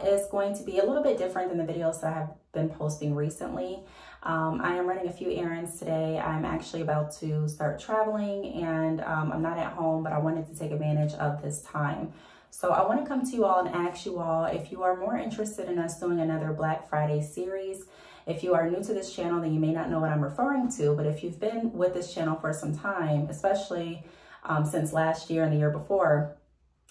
is going to be a little bit different than the videos that I have been posting recently. Um, I am running a few errands today. I'm actually about to start traveling and um, I'm not at home, but I wanted to take advantage of this time. So I want to come to you all and ask you all if you are more interested in us doing another Black Friday series. If you are new to this channel, then you may not know what I'm referring to, but if you've been with this channel for some time, especially um, since last year and the year before,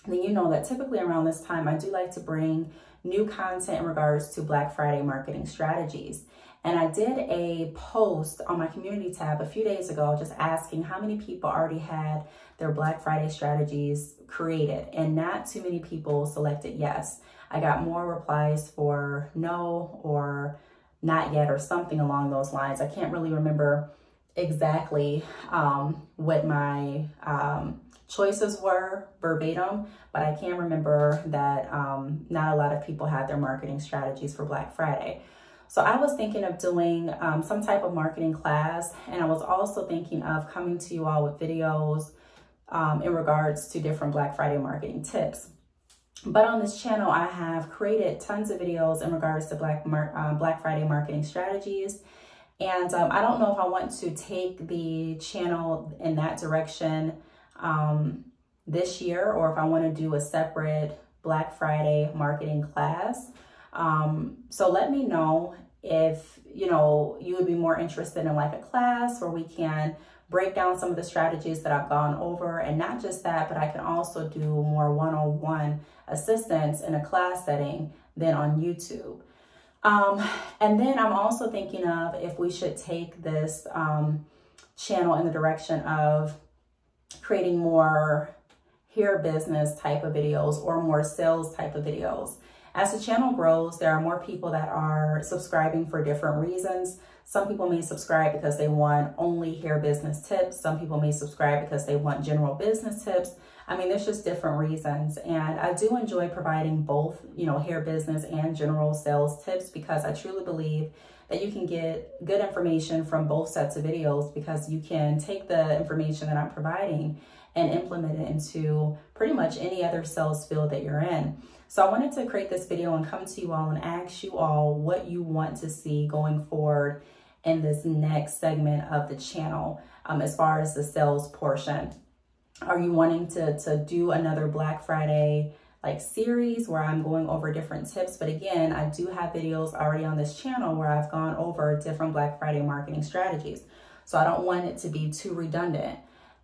then you know that typically around this time, I do like to bring new content in regards to Black Friday marketing strategies. And I did a post on my community tab a few days ago just asking how many people already had their Black Friday strategies created. And not too many people selected yes. I got more replies for no or not yet or something along those lines. I can't really remember exactly um, what my um, choices were verbatim, but I can remember that um, not a lot of people had their marketing strategies for Black Friday. So I was thinking of doing um, some type of marketing class, and I was also thinking of coming to you all with videos um, in regards to different Black Friday marketing tips. But on this channel, I have created tons of videos in regards to Black, Mar uh, Black Friday marketing strategies. And um, I don't know if I want to take the channel in that direction um, this year or if I want to do a separate Black Friday marketing class. Um, so let me know if, you know, you would be more interested in like a class where we can break down some of the strategies that I've gone over. And not just that, but I can also do more one-on-one assistance in a class setting than on YouTube. Um, and then I'm also thinking of if we should take this um, channel in the direction of creating more hair business type of videos or more sales type of videos. As the channel grows, there are more people that are subscribing for different reasons. Some people may subscribe because they want only hair business tips. Some people may subscribe because they want general business tips. I mean, there's just different reasons. And I do enjoy providing both, you know, hair business and general sales tips because I truly believe that you can get good information from both sets of videos because you can take the information that I'm providing and implement it into pretty much any other sales field that you're in. So I wanted to create this video and come to you all and ask you all what you want to see going forward in this next segment of the channel um, as far as the sales portion. Are you wanting to, to do another Black Friday like series where I'm going over different tips. But again, I do have videos already on this channel where I've gone over different Black Friday marketing strategies. So I don't want it to be too redundant.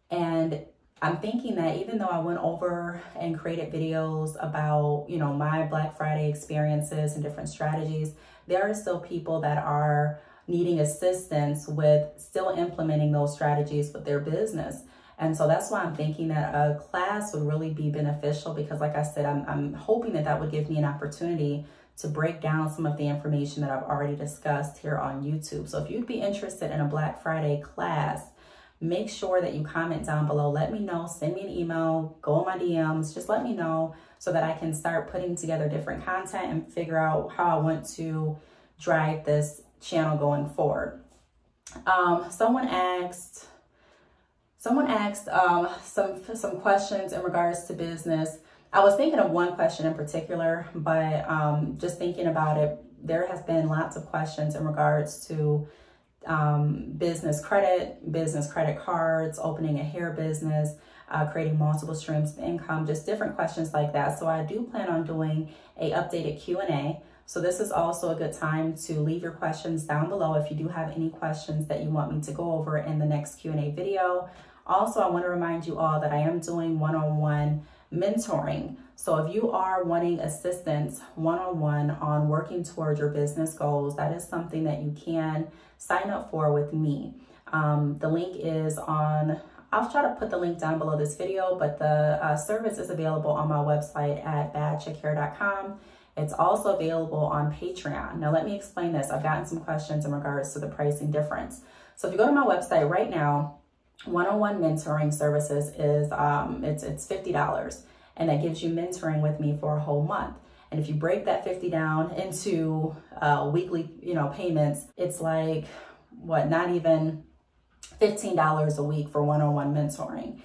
And I'm thinking that even though I went over and created videos about, you know, my Black Friday experiences and different strategies, there are still people that are needing assistance with still implementing those strategies with their business. And so that's why I'm thinking that a class would really be beneficial because like I said, I'm, I'm hoping that that would give me an opportunity to break down some of the information that I've already discussed here on YouTube. So if you'd be interested in a Black Friday class, make sure that you comment down below. Let me know, send me an email, go on my DMs, just let me know so that I can start putting together different content and figure out how I want to drive this channel going forward. Um, someone asked, Someone asked um, some, some questions in regards to business. I was thinking of one question in particular, but um, just thinking about it, there has been lots of questions in regards to um, business credit, business credit cards, opening a hair business, uh, creating multiple streams of income, just different questions like that. So I do plan on doing a updated Q&A. So this is also a good time to leave your questions down below if you do have any questions that you want me to go over in the next Q&A video. Also, I want to remind you all that I am doing one-on-one mentoring. So if you are wanting assistance one-on-one -on, working towards your business goals, that is something that you can sign up for with me. Um, the link is on, I'll try to put the link down below this video, but the uh, service is available on my website at badchickhair.com. It's also available on Patreon. Now let me explain this. I've gotten some questions in regards to the pricing difference. So if you go to my website right now, one-on-one mentoring services is um, it's it's fifty dollars, and that gives you mentoring with me for a whole month. And if you break that fifty down into uh, weekly, you know, payments, it's like what not even fifteen dollars a week for one-on-one mentoring.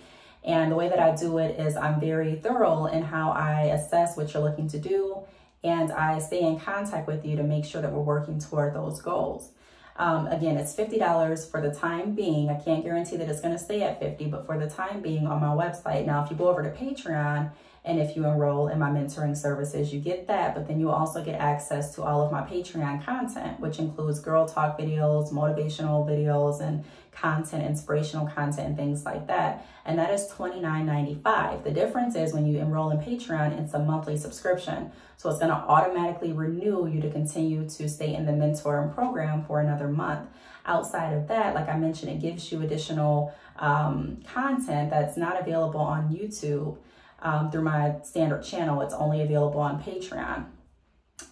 And the way that I do it is I'm very thorough in how I assess what you're looking to do. And I stay in contact with you to make sure that we're working toward those goals. Um, again, it's $50 for the time being. I can't guarantee that it's going to stay at 50, but for the time being on my website. Now, if you go over to Patreon, and if you enroll in my mentoring services, you get that, but then you also get access to all of my Patreon content, which includes girl talk videos, motivational videos, and content, inspirational content, and things like that. And that is $29.95. The difference is when you enroll in Patreon, it's a monthly subscription. So it's going to automatically renew you to continue to stay in the mentoring program for another month. Outside of that, like I mentioned, it gives you additional um, content that's not available on YouTube um, through my standard channel. It's only available on Patreon.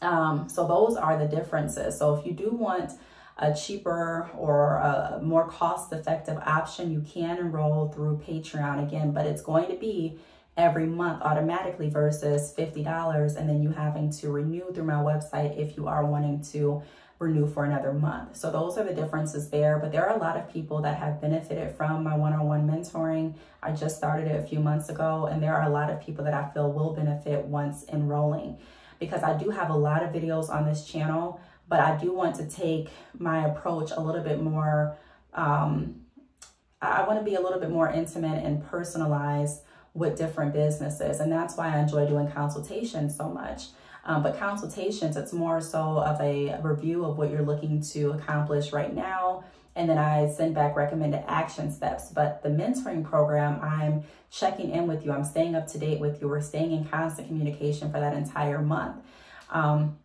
Um, so those are the differences. So if you do want a cheaper or a more cost-effective option, you can enroll through Patreon again, but it's going to be every month automatically versus $50 and then you having to renew through my website if you are wanting to renew for another month. So those are the differences there, but there are a lot of people that have benefited from my one-on-one mentoring. I just started it a few months ago and there are a lot of people that I feel will benefit once enrolling because I do have a lot of videos on this channel, but I do want to take my approach a little bit more, um, I want to be a little bit more intimate and personalized with different businesses. And that's why I enjoy doing consultations so much. Um, but consultations, it's more so of a review of what you're looking to accomplish right now. And then I send back recommended action steps. But the mentoring program, I'm checking in with you. I'm staying up to date with you. We're staying in constant communication for that entire month. Um,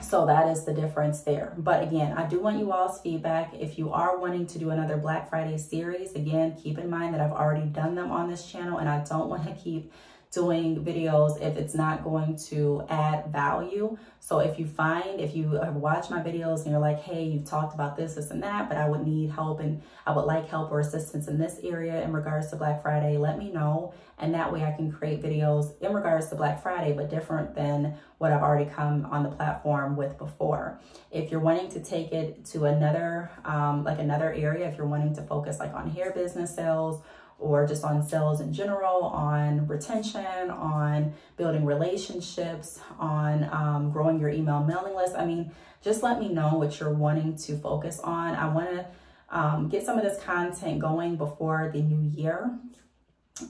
so that is the difference there. But again, I do want you all's feedback. If you are wanting to do another Black Friday series, again, keep in mind that I've already done them on this channel and I don't want to keep doing videos if it's not going to add value. So if you find, if you have watched my videos and you're like, hey, you've talked about this, this, and that, but I would need help and I would like help or assistance in this area in regards to Black Friday, let me know. And that way I can create videos in regards to Black Friday, but different than what I've already come on the platform with before. If you're wanting to take it to another, um, like another area, if you're wanting to focus like on hair business sales or just on sales in general, on retention, on building relationships, on um, growing your email mailing list. I mean, just let me know what you're wanting to focus on. I want to um, get some of this content going before the new year.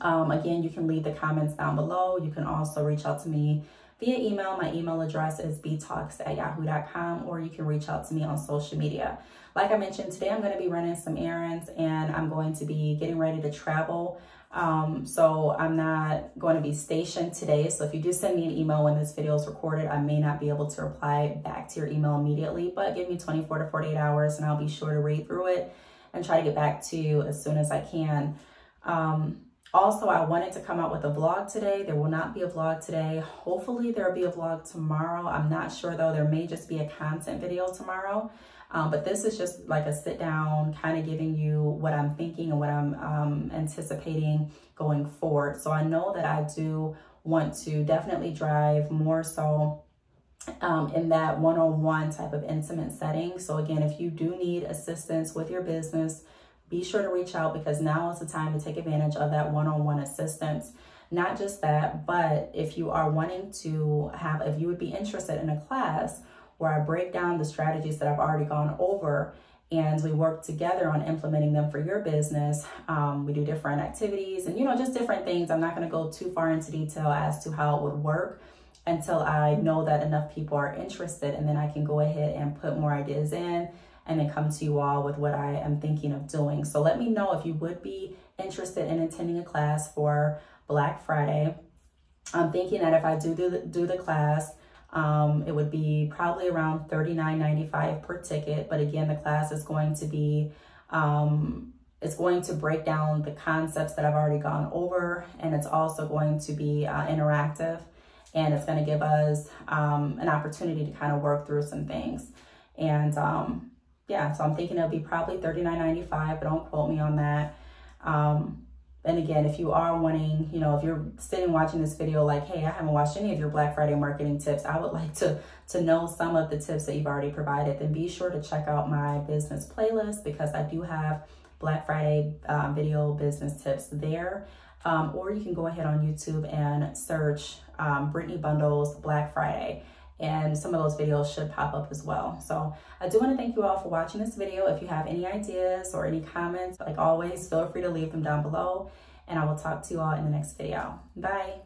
Um, again, you can leave the comments down below. You can also reach out to me via email. My email address is btalks at yahoo.com or you can reach out to me on social media. Like I mentioned, today I'm going to be running some errands and I'm going to be getting ready to travel. Um, so I'm not going to be stationed today. So if you do send me an email when this video is recorded, I may not be able to reply back to your email immediately, but give me 24 to 48 hours and I'll be sure to read through it and try to get back to you as soon as I can. Um, also, I wanted to come out with a vlog today. There will not be a vlog today. Hopefully there'll be a vlog tomorrow. I'm not sure though. There may just be a content video tomorrow. Um, but this is just like a sit down, kind of giving you what I'm thinking and what I'm um, anticipating going forward. So I know that I do want to definitely drive more so um, in that one-on-one type of intimate setting. So again, if you do need assistance with your business, be sure to reach out because now is the time to take advantage of that one-on-one assistance. Not just that, but if you are wanting to have, if you would be interested in a class where I break down the strategies that I've already gone over and we work together on implementing them for your business. Um, we do different activities and, you know, just different things. I'm not going to go too far into detail as to how it would work until I know that enough people are interested and then I can go ahead and put more ideas in and then come to you all with what I am thinking of doing. So let me know if you would be interested in attending a class for Black Friday. I'm thinking that if I do the, do the class, um, it would be probably around $39.95 per ticket. But again, the class is going to be, um, it's going to break down the concepts that I've already gone over. And it's also going to be uh, interactive. And it's going to give us um, an opportunity to kind of work through some things. And um, yeah, so I'm thinking it'll be probably $39.95, but don't quote me on that. Um, and again, if you are wanting, you know, if you're sitting watching this video like, hey, I haven't watched any of your Black Friday marketing tips, I would like to, to know some of the tips that you've already provided, then be sure to check out my business playlist because I do have Black Friday um, video business tips there. Um, or you can go ahead on YouTube and search um, Brittney Bundles Black Friday and some of those videos should pop up as well. So I do want to thank you all for watching this video. If you have any ideas or any comments, like always, feel free to leave them down below and I will talk to you all in the next video. Bye.